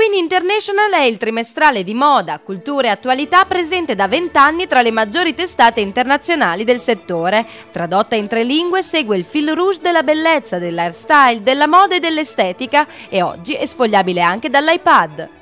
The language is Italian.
Queen International è il trimestrale di moda, cultura e attualità presente da vent'anni tra le maggiori testate internazionali del settore. Tradotta in tre lingue, segue il fil rouge della bellezza, dell'hairstyle, della moda e dell'estetica e oggi è sfogliabile anche dall'iPad.